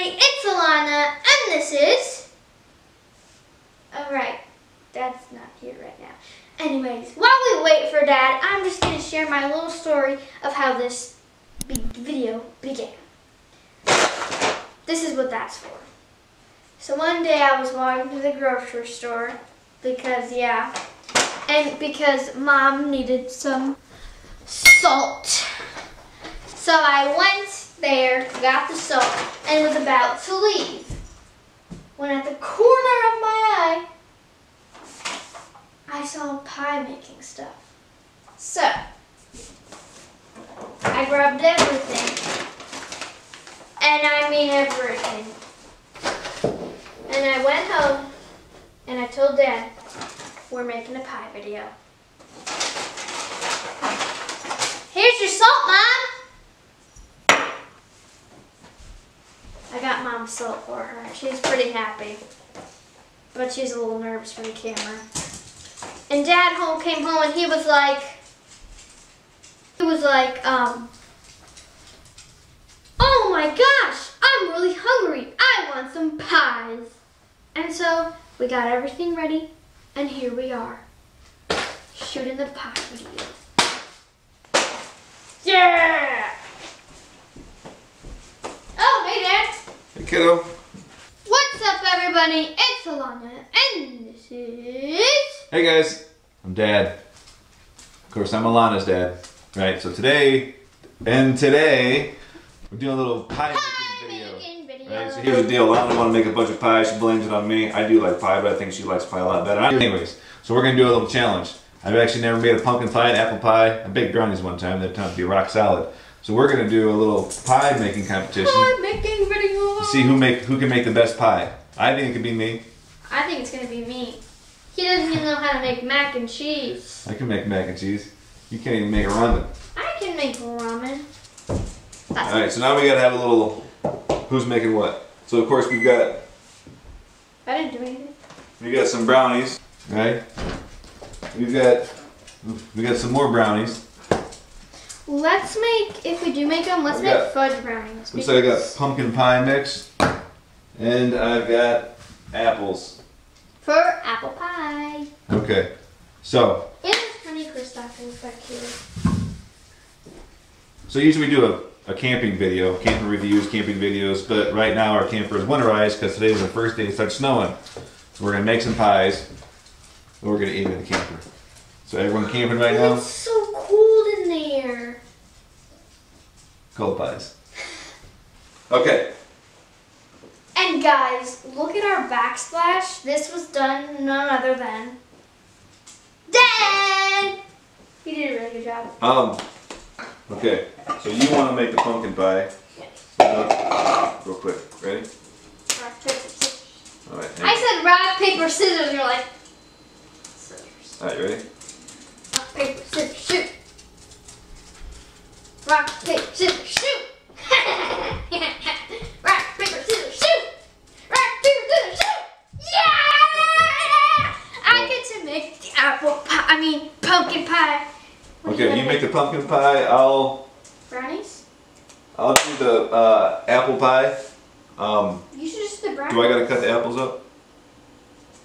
everybody, it's Alana, and this is... Alright, Dad's not here right now. Anyways, while we wait for Dad, I'm just going to share my little story of how this video began. This is what that's for. So one day I was walking to the grocery store because, yeah, and because Mom needed some salt. So I went there, got the salt, and was about to leave. When at the corner of my eye, I saw pie making stuff. So, I grabbed everything. And I mean everything. And I went home and I told Dad, we're making a pie video. Here's your salt, Mom. I Mom's salt for her. She's pretty happy. But she's a little nervous for the camera. And Dad home came home and he was like, he was like, um, oh my gosh, I'm really hungry. I want some pies. And so we got everything ready and here we are, shooting the pie video. Yeah! Oh, hey Dad. Hey kiddo. What's up everybody? It's Alana and this is... Hey guys. I'm Dad. Of course, I'm Alana's dad. Right. So today, and today, we're doing a little pie Pie making video. making video. Right. So here's the deal. Alana want to make a bunch of pie. She blames it on me. I do like pie, but I think she likes pie a lot better. Anyways, so we're gonna do a little challenge. I've actually never made a pumpkin pie, an apple pie. I baked brownies one time. They turned out to be rock solid. So we're gonna do a little pie making competition. Pie making video. See who make who can make the best pie. I think it could be me. I think it's gonna be me. He doesn't even know how to make mac and cheese. I can make mac and cheese. You can't even make a ramen. I can make ramen. That's All right, so now we gotta have a little. Who's making what? So of course we've got I didn't do anything. we got some brownies, right? We've got we got some more brownies. Let's make, if we do make them, let's I've make got- fudge brownies. Looks like I got pumpkin pie mix, and I've got apples. For apple pie. Okay, so And honey crisp apples back here. so usually we do a, a camping video, camping reviews, camping videos, but right now our camper is winterized because today is the first day it starts snowing. So we're gonna make some pies, and we're gonna eat in the camper. So everyone camping right now. It's so cold in there. Cold pies. Okay. And guys, look at our backsplash. This was done none other than Dad. He did a really good job. Um. Okay. So you want to make the pumpkin pie? Uh, real quick. Ready? Rock, paper, scissors. All right. I said rock, paper, scissors. You're like scissors. All right. Ready? Rock, paper, scissors, shoot. Rock, paper, scissors, shoot. Rock, paper, scissors, shoot. Rock, paper, scissors, shoot. Yeah! I get to make the apple pie. I mean, pumpkin pie. What Okay. You make the pumpkin pie. I'll brownies. I'll do the uh, apple pie. Um. You should just do the brownies. Do I gotta cut the apples up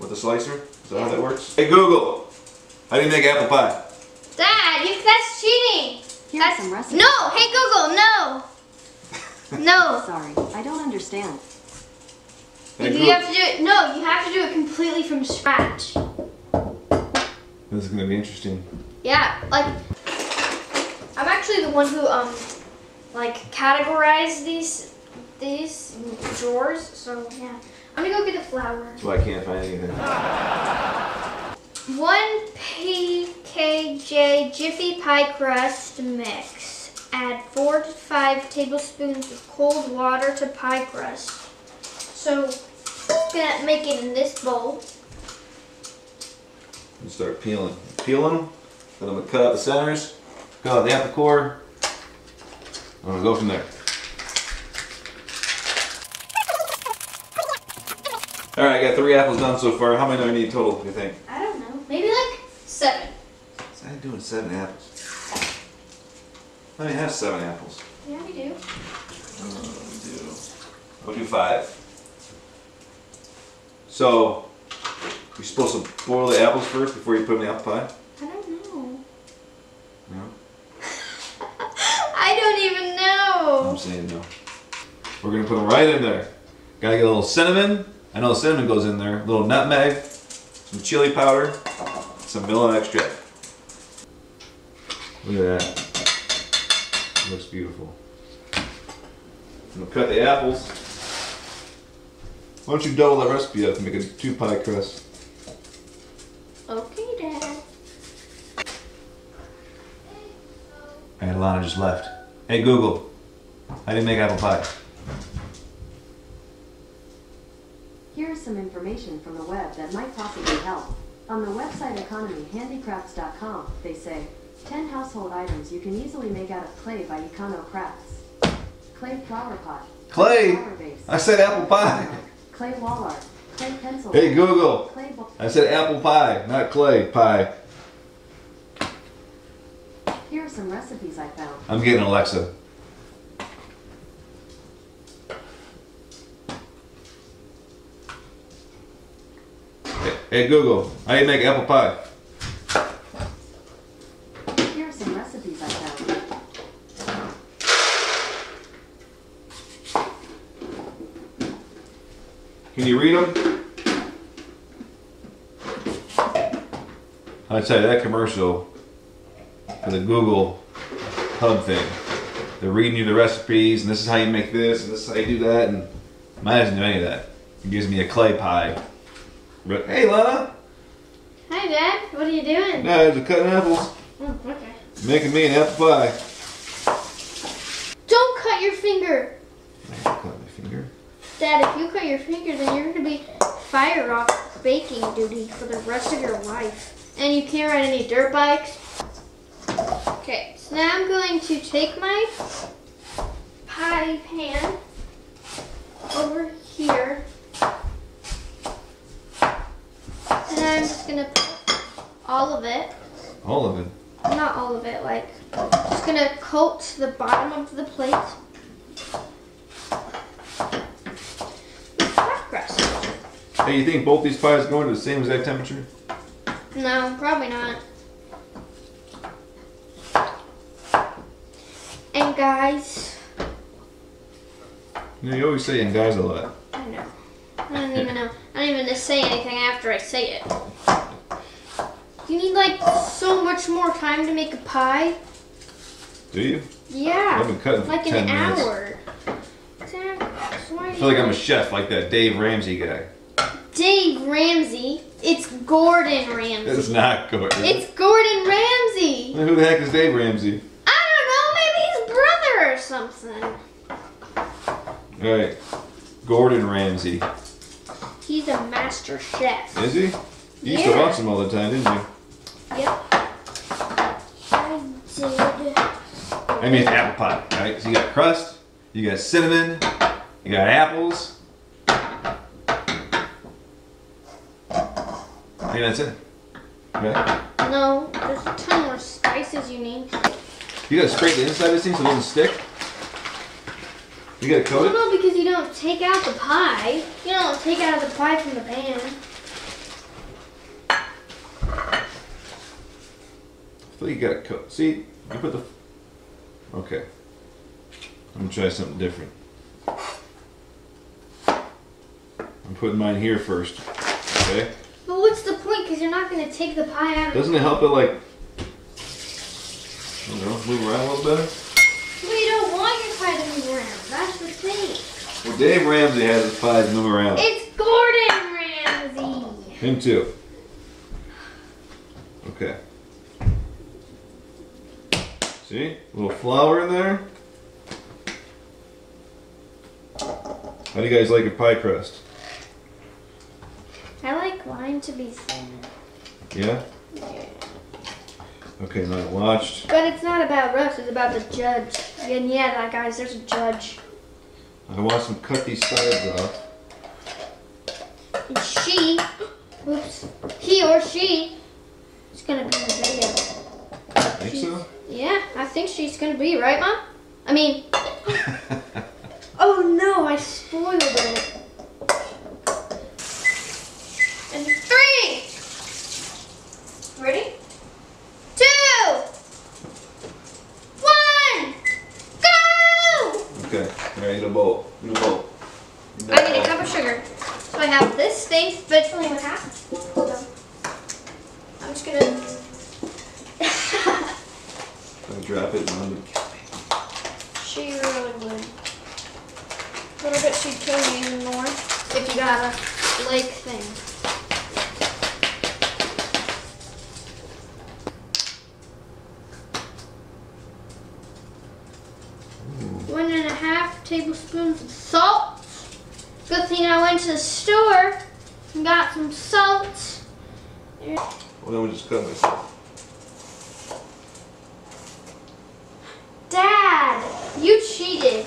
with a slicer? Is that how that works? Hey Google. How do you make apple pie? Dad, you, that's cheating. Here are That's, some recipes. no, hey Google, no. No. Sorry, I don't understand. Hey, You have to do it. No, you have to do it completely from scratch. This is gonna be interesting. Yeah, like I'm actually the one who um like categorized these these drawers. So yeah, I'm gonna go get the flour. That's why I can't find anything. One PKJ Jiffy Pie Crust mix. Add four to five tablespoons of cold water to pie crust. So, I'm gonna make it in this bowl. And start peeling. Peel them. Then I'm gonna cut out the centers. Cut out the apple core. I'm gonna go from there. All right, I got three apples done so far. How many do I need total? Do you think? I don't know, maybe like seven. I'm doing seven apples. Let me have seven apples. Yeah, we do. Uh, do We'll do five. So, you're supposed to boil the apples first before you put them in the apple pie? I don't know. No. I don't even know. I'm saying no. We're gonna put them right in there. Gotta get a little cinnamon. I know cinnamon goes in there. A little nutmeg, some chili powder, some vanilla extract. Look at that. looks beautiful. I'm gonna cut the apples. Why don't you double that recipe up and make a two pie crust? Okay, Dad. And Lana just left. Hey Google, how do you make apple pie? Here's some information from the web that might possibly help. On the website economyhandicrafts.com, they say 10 household items you can easily make out of clay by Econo Crafts. Clay flower pot. Clay? I said apple pie. Clay wall art. Clay pencil. Hey Google, Clay I said apple pie, not clay pie. Here are some recipes I found. I'm getting Alexa. Hey, hey Google, how do you make apple pie? Here are some recipes I found. Can you read them? I tell you that commercial for the Google Hub thing. They're reading you the recipes, and this is how you make this, and this is how you do that, and mine doesn't do any of that. It gives me a clay pie. But hey, Lana, Hi, Dad. What are you doing? now you're cutting apples, Oh, okay. making me an apple pie. Don't cut your finger. I cut my finger. Dad, if you cut your finger, then you're going to be fire off baking duty for the rest of your life. And you can't ride any dirt bikes. Okay, so now I'm going to take my pie pan over here. And I'm just going to put all of it, All of it. not all of it, like, just going to coat the bottom of the plate with pie crust. Hey, you think both these pies going to the same exact temperature? No, probably not. And guys, You know, you always say "and guys" a lot. I know. I don't even know. I don't even say anything after I say it. You need like so much more time to make a pie. Do you? Yeah. I've been cutting for like 10 an minutes. hour. Exactly. I feel like I'm a chef, like that Dave Ramsey guy. Dave Ramsey. It's Gordon Ramsay. It's not Gordon. It's Gordon Ramsay. Who the heck is Dave Ramsey? I don't know, maybe his brother or something. All right, Gordon Ramsay. He's a master chef. Is he? You used to watch him all the time, didn't you? Yep. I did. I mean, it's apple pie, right? So you got crust, you got cinnamon, you got apples. I think that's it. Okay. No, there's a ton more spices you need. You gotta scrape the inside of this thing so it doesn't stick. You gotta coat it. no, because you don't take out the pie. You don't take out the pie from the pan. I you gotta coat. See, you put the. Okay. I'm gonna try something different. I'm putting mine here first. Okay. But what's the point? Because you're not going to take the pie out of Doesn't it help it like? I don't know, move around a little better? Well, you don't want your pie to move around. That's the thing. Well, Dave Ramsey has his pies move around. It's Gordon Ramsay. Him too. Okay. See? A little flour in there. How do you guys like your pie crust? I like mine to be thin. Yeah? Okay, not watched. But it's not about Russ, it's about the judge. And yeah, that guys, there's a judge. I watched him cut these sides off. And she, oops, he or she is gonna be in the video. Think so? Yeah, I think she's gonna be, right, Mom? I mean, oh no, I spoiled Okay. All right, get a bowl. Get a bowl. I need a cup of sugar. So I have this thing, but it's only one half. So I'm just gonna. I'm gonna drop it and I'm gonna kill me. she really would. A little bit she'd kill me even more if you got a lake thing. One and a half tablespoons of salt. Good thing I went to the store and got some salt. Well, then we just cut myself. Dad, you cheated.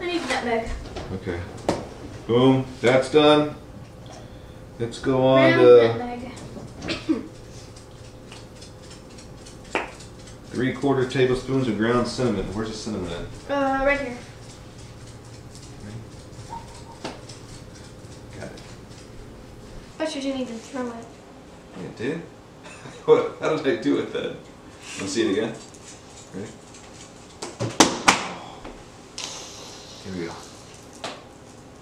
I need nutmeg. Okay. Boom. That's done. Let's go on to nutmeg. three quarter tablespoons of ground cinnamon. Where's the cinnamon at? Uh, right here. Got it. But you didn't even throw it. It did? what? How did I do it then? Let's see it again. Ready? Here we go.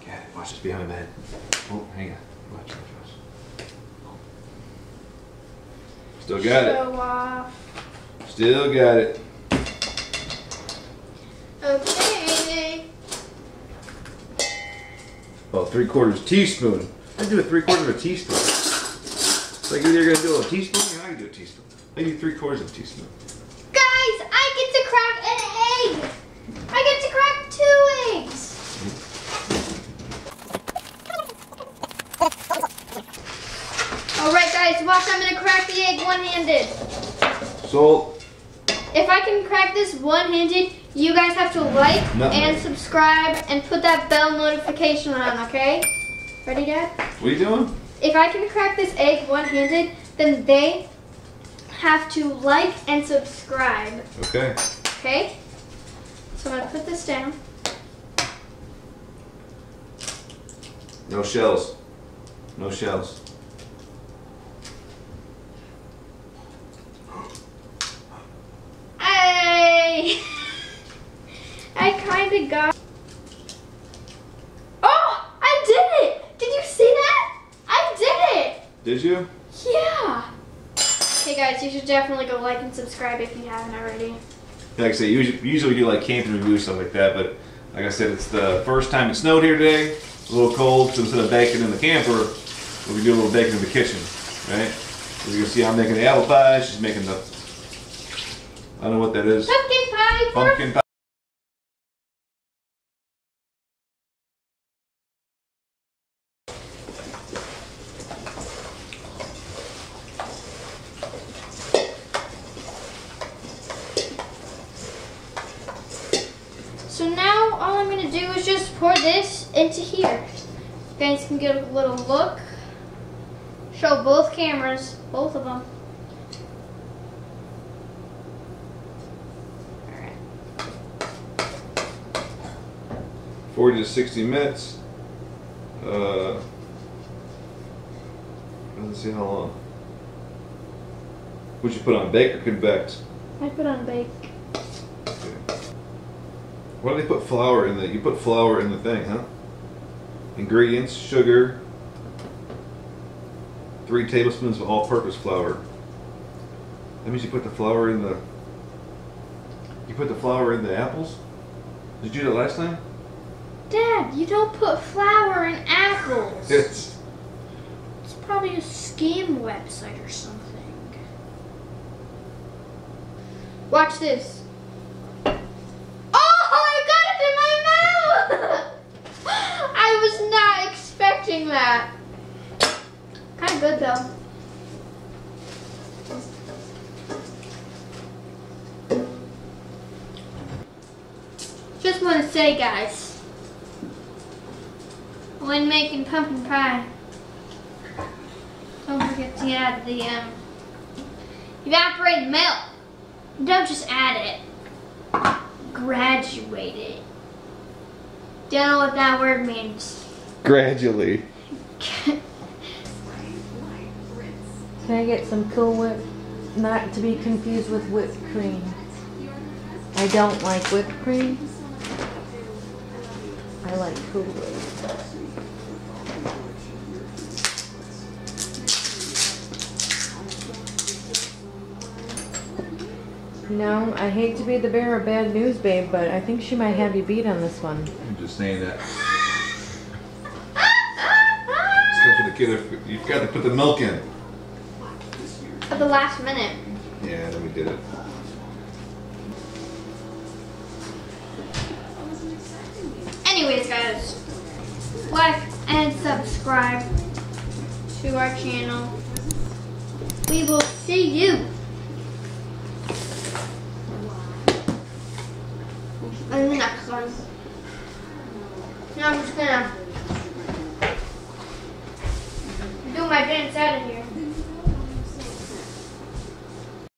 Got it. Watch this behind my head. Oh, hang on. Watch, watch, watch. Still got it. Show off. Still got it. Okay. Oh, well, three quarters teaspoon. I do a three quarters of a teaspoon. So like either you're gonna do a teaspoon or you're do a teaspoon. I do three quarters of a teaspoon. Guys, I get to crack an egg. I get to crack two eggs. All right, guys, watch. I'm gonna crack the egg one-handed. Salt. If I can crack this one-handed, you guys have to like Nutmeg. and subscribe and put that bell notification on, okay? Ready, Dad? What are you doing? If I can crack this egg one-handed, then they have to like and subscribe, Okay. okay? So I'm gonna put this down. No shells. No shells. I I kind of got. Oh, I did it! Did you see that? I did it! Did you? Yeah. Okay, guys, you should definitely go like and subscribe if you haven't already. Like I say, usually, usually we do like camping reviews stuff like that, but like I said, it's the first time it snowed here today. It's a little cold, so instead of baking in the camper, we'll be doing a little baking in the kitchen, right? As you can see, I'm making the apple pie. She's making the I don't know what that is. Pumpkin pie Pumpkin pie. So now all I'm gonna do is just pour this into here. You guys can get a little look. Show both cameras, both of them. 40 to 60 minutes. Uh, let's see how long. Would you put on bake or convex? I put on bake. Okay. Why do they put flour in the? You put flour in the thing, huh? Ingredients: sugar, three tablespoons of all-purpose flour. That means you put the flour in the. You put the flour in the apples. Did you do that last time? Dad, you don't put flour in apples. Yes. It's probably a scam website or something. Watch this. Oh, I got it in my mouth! I was not that. Kind of good though. Just want to say, guys, when making pumpkin pie, don't forget to add the um, evaporated milk. Don't just add it. Graduate it. Don't know what that word means. Gradually. Can I get some Cool Whip? not to be confused with whipped cream. I don't like whipped cream. I like Cool Whip. No, I hate to be the bearer of bad news, babe, but I think she might have you beat on this one. I'm just saying that. Stuff with the kid, you've got to put the milk in. At the last minute. Yeah, then we did it. Anyways, guys, like and subscribe to our channel. We will see you in the next one. Now I'm just gonna my pants out in here.